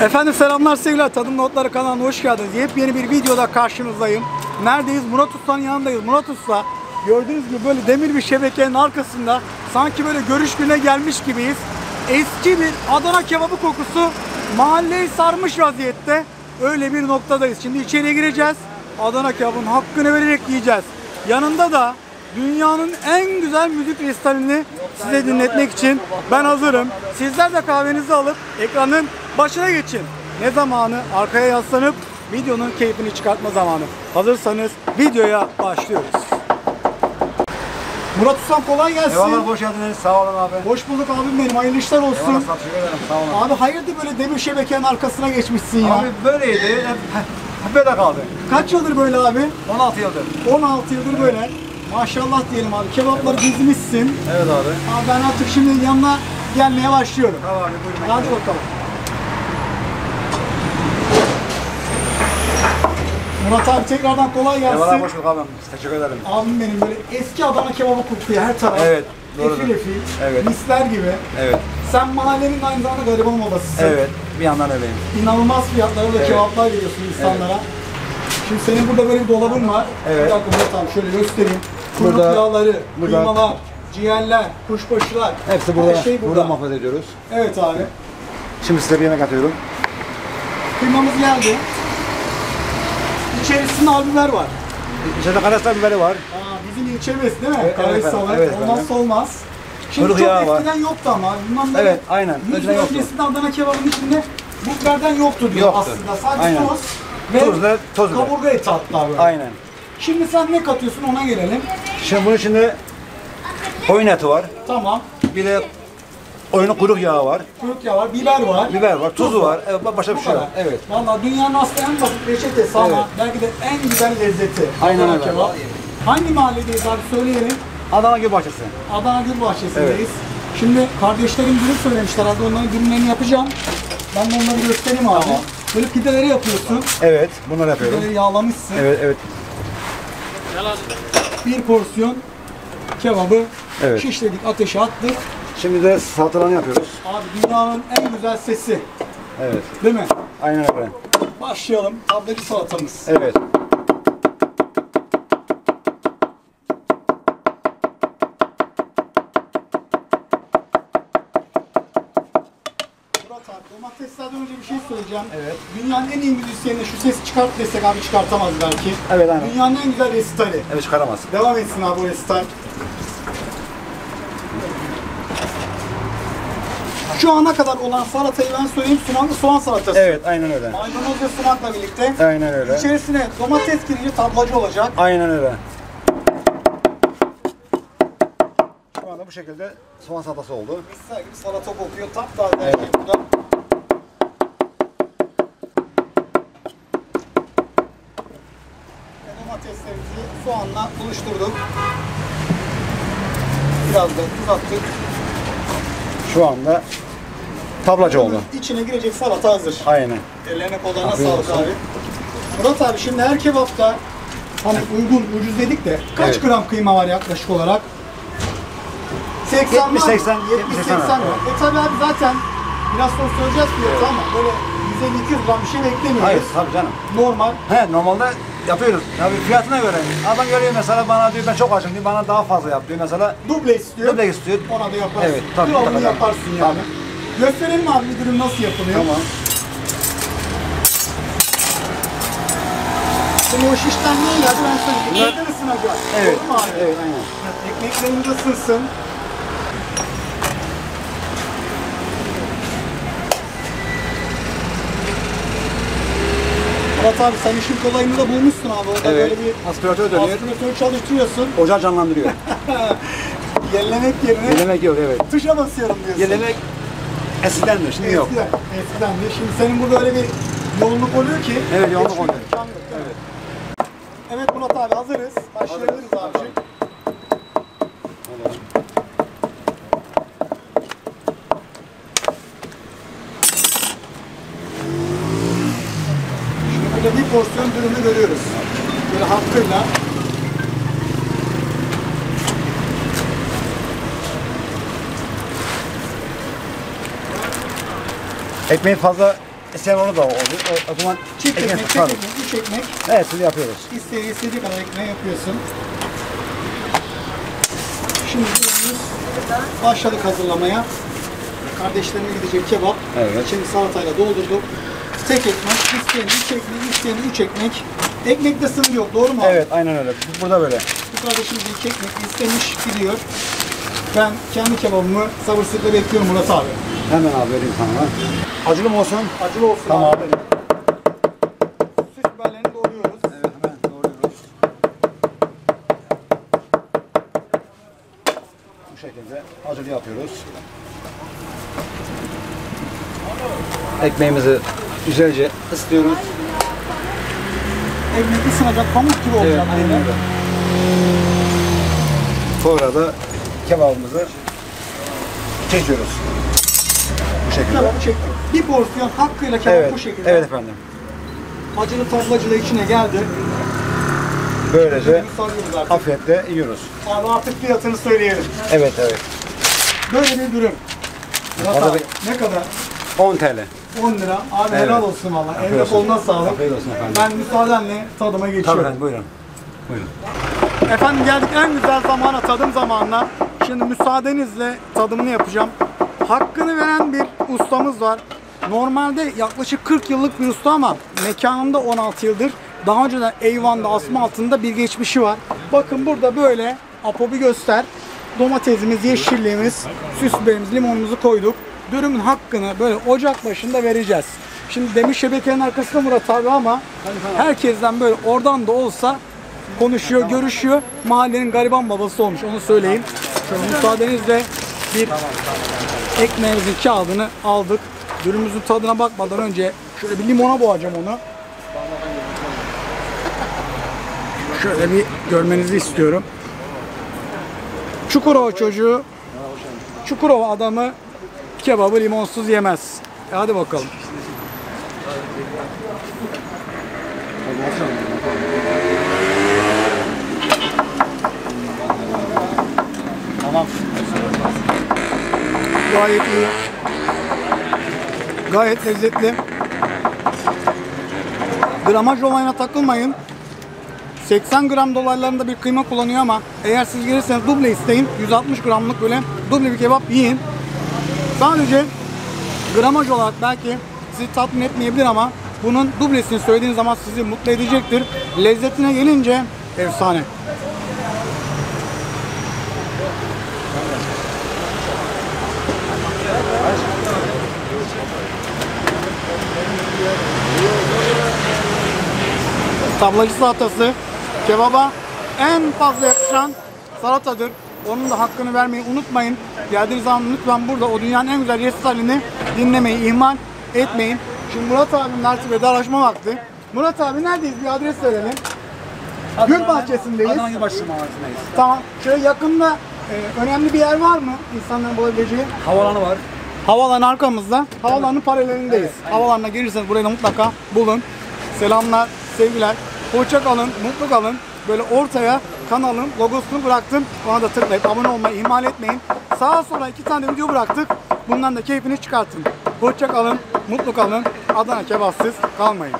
Efendim selamlar sevgiler. Tadım Notları kanalına hoş geldiniz. Yepyeni bir videoda karşınızdayım. Neredeyiz? Murat Usta'nın yanındayız. Murat Usta gördüğünüz gibi böyle demir bir şebekenin arkasında sanki böyle görüş gününe gelmiş gibiyiz. Eski bir Adana kebabı kokusu mahalleyi sarmış vaziyette. Öyle bir noktadayız. Şimdi içeriye gireceğiz. Adana kebabın hakkını vererek yiyeceğiz. Yanında da dünyanın en güzel müzik kristalini size dinletmek için ben hazırım. Sizler de kahvenizi alıp ekranın başına geçin. Ne zamanı arkaya yaslanıp videonun keyfini çıkartma zamanı. Hazırsanız videoya başlıyoruz. Murat Ustam kolay gelsin. Eyvallah hoş geldiniz. Sağ olun abi. Hoş bulduk abim benim. Hayırlı işler olsun. Eyvallah teşekkür ederim. Sağ olun. Abi hayırdır böyle demir şebekenin arkasına geçmişsin ya. Abi böyleydi. Hep, hep böyle kaldı. Kaç yıldır böyle abi? 16 yıldır. 16 yıldır böyle. Maşallah diyelim abi. Kebapları dizmişsin. Evet abi. Abi ben artık şimdi yanına gelmeye başlıyorum. Tamam abi buyurun. Hadi bakalım. Murat abi tekrardan kolay Eyvallah gelsin. hoş bulduk abi. Teşekkür ederim. Abim benim böyle eski Adana kebabı kokuyor her taraf. Evet, doğrudur. Efil efil, Evet. misler gibi. Evet. Sen mahallenin aynı zamanda garibanın babasısın. Evet. Bir yandan öyleyim. İnanılmaz fiyatlara da Evet. kebaplar veriyorsun insanlara. Şimdi senin burada böyle bir dolabın var. Evet. Bir dakika Murat abi şöyle göstereyim. Kuyruk Burada- yağları, burada- kıymalar, ciğerler, kuşbaşılar. Hepsi burada. Her şey burada. burada muhafaza ediyoruz. Evet abi. Şimdi size bir yemek atıyorum. Kıymamız geldi. İçerisinde albümler var. İçeride karaslar biberi var. Aa, bizim ilçemiz değil mi? Evet, Kahve evet evet Olmazsa olmaz. Şimdi Kuyruk çok yağı var. eskiden yoktu ama. Bundan Evet, aynen. 100 Önceden yoktu. öncesinde Adana kebabının içinde buklerden yoktu diyor Yoktu. aslında. Sadece Aynen. toz ve toz biber. kaburga eti hatta böyle. Aynen. Şimdi sen ne katıyorsun ona gelelim. Şimdi bunun içinde koyun eti var. Tamam. Bir de oyunun kuyruk yağı var. Kuyruk yağı var, biber var. Biber var. Tuzu var. Evet, başka bir şey yok. Evet. Valla dünyanın aslında en basit reçetesi ama Evet. belki de en güzel lezzeti. Aynen öyle. kebap. Hangi mahalledeyiz abi söyleyelim. Adana Gül Bahçesi. Adana Gül Bahçesi'ndeyiz. Şimdi kardeşlerim dürüm söylemişler. Hadi onların dürümlerini yapacağım. Ben de onları göstereyim abi. Böyle pideleri yapıyorsun. Evet. Bunları yapıyorum. Pideleri yağlamışsın. Evet evet. Bir porsiyon kebabı Evet. şişledik, ateşe attık. Şimdi de salatalarını yapıyoruz. Abi dünyanın en güzel sesi. Evet. Değil mi? Aynen öyle. Başlayalım. Tablacı salatamız. Evet. Murat abi domateslerden önce bir şey söyleyeceğim. Evet. Dünyanın en iyi müzisyenine şu sesi çıkart desek abi çıkartamaz belki. Evet aynen. Dünyanın en güzel resitali. Evet çıkaramaz. Devam etsin abi o resital. Şu ana kadar olan salatayı ben söyleyeyim soğanlı soğan salatası. Evet aynen öyle. Maydanoz ve sumakla birlikte. Aynen öyle. İçerisine domates girince tablacı olacak. Aynen öyle. Şu anda bu şekilde soğan salatası oldu. Misal gibi salata kokuyor. Taptaze her Evet. burada. Soğanla buluşturduk. Biraz da tuz attık. Şu anda tablacı oldu. İçine girecek salata hazır. Aynen. Ellerine kollarına Afiyet sağlık olsun. abi. Murat abi şimdi her kebapta hani uygun ucuz dedik de kaç Evet. gram kıyma var yaklaşık olarak? 80 var mı? 70, 80, 70 80 var. var. E tabi abi zaten biraz sonra söyleyeceğiz fiyatı ama böyle 150-200 gram bir şey beklemiyoruz. Hayır tabii canım. Normal. He normalde yapıyoruz. Tabii fiyatına göre. Adam geliyor mesela bana diyor ben çok açım diyor bana daha fazla yap diyor mesela. Duble istiyor. Duble istiyor. Ona da yaparsın. Evet, tabii, Kralını tabii. yaparsın yani. Gösterelim abi bir dürüm nasıl yapılıyor. Tamam. Şimdi o şişten neyi geldi ben. Bunlar- Ekmekten ısınacak. Evet. Doğru mu abi? Evet aynen. Ekmeklerimiz ısınsın. Murat abi sen işin kolayını da bulmuşsun abi. Orada Evet. böyle bir Aspiratör dönüyor. aspiratörü çalıştırıyorsun. Ocağı canlandırıyor. Yenilemek yerine Yelemek yok evet. tuşa basıyorum diyorsun. Yelemek eskidendir şimdi yok. Eskiden, eskiden de. Şimdi senin burada öyle bir yoğunluk oluyor ki. Evet, yoğunluk oluyor. yok, değil mi? Evet Murat abi hazırız. Başlayabiliriz abiciğim. Şimdi burada bir porsiyon dürümü görüyoruz. Böyle hakkıyla. Ekmeği fazla isteyen onu da olur. O, o zaman Çift ekmek ekmek, tek ekmek, üç ekmek. Hepsini yapıyoruz. İstediği istediği kadar ekmeği yapıyorsun. Şimdi başladık hazırlamaya. Kardeşlerime gidecek kebap. Evet. Şimdi salatayla doldurduk. Tek ekmek, isteyen üç ekmek, isteyen üç ekmek. Ekmekte sınır yok, doğru mu abi? Evet aynen öyle. Burada böyle. Bu kardeşimiz iki ekmek istemiş, gidiyor. Ben kendi kebabımı sabırsızlıkla bekliyorum Murat abi. Hemen abi vereyim sana. Acılı mı olsun? Acılı olsun Tamam. abi. Süs biberlerini doğruyoruz. Evet hemen doğruyoruz. Bu şekilde acılı yapıyoruz. Ekmeğimizi güzelce ısıtıyoruz. Ekmek ısınacak, pamuk gibi olacak. Evet, aynen öyle. Sonra da kebabımızı çekiyoruz. Bu şekilde. Kebabı çektik. Bir porsiyon hakkıyla kebap Evet, bu şekilde. evet efendim. Acılı tablacı da içine geldi. Böylece afiyetle yiyoruz. Abi artık fiyatını söyleyelim. Evet evet. Böyle bir dürüm. Ne kadar? 10 TL. 10 lira. Abi Evet. helal olsun valla. Eline koluna sağlık. Afiyet olsun efendim. Ben müsaadenle tadıma Tabii geçiyorum. efendim buyurun. Buyurun. Efendim geldik en güzel zamana, tadım zamanına. Şimdi müsaadenizle tadımını yapacağım. Hakkını veren bir ustamız var. Normalde yaklaşık 40 yıllık bir usta ama mekanında 16 yıldır. Daha önceden Eyvan'da asma altında bir geçmişi var. Bakın burada böyle Apo bir göster. Domatesimiz, yeşilliğimiz, süs biberimiz, limonumuzu koyduk. Dürümün hakkını böyle ocak başında vereceğiz. Şimdi demir şebekenin arkasında Murat abi ama herkesten böyle oradan da olsa konuşuyor, görüşüyor. Mahallenin gariban babası olmuş onu söyleyeyim. Şöyle müsaadenizle bir ekmeğimizin kağıdını aldık. Dürümümüzün tadına bakmadan önce şöyle bir limona boğacağım onu. Şöyle bir görmenizi istiyorum. Çukurova çocuğu, Çukurova adamı kebabı limonsuz yemez. E hadi bakalım. Tamam. Gayet iyi. Gayet lezzetli. Gramaj olayına takılmayın. 80 gram dolaylarında bir kıyma kullanıyor ama eğer siz gelirseniz duble isteyin. 160 gramlık böyle duble bir kebap yiyin. Sadece gramaj olarak belki sizi tatmin etmeyebilir ama bunun dublesini söylediğiniz zaman sizi mutlu edecektir. Lezzetine gelince efsane. Tablacı salatası kebaba en fazla yakışan salatadır. Onun da hakkını vermeyi unutmayın. Geldiğiniz zaman lütfen burada o dünyanın en güzel resitalini dinlemeyi ihmal etmeyin. Şimdi Murat abimle artık vedalaşma vakti. Murat abi neredeyiz? Bir adres verelim. Gül bahçesindeyiz. Adana Gülbaşı Mahallesi'ndeyiz. Tamam. Şöyle yakında e, önemli bir yer var mı insanların bulabileceği? Havalanı var. Havalan arkamızda. Havalanın paralelindeyiz. Havalanına gelirseniz burayı da mutlaka bulun. Selamlar, sevgiler. Hoşça kalın, mutlu kalın. Böyle ortaya kanalın logosunu bıraktım. Ona da tıklayıp abone olmayı ihmal etmeyin. Sağa sola iki tane video bıraktık. Bundan da keyfini çıkartın. Hoşça kalın, mutlu kalın. Adana kebapsız kalmayın.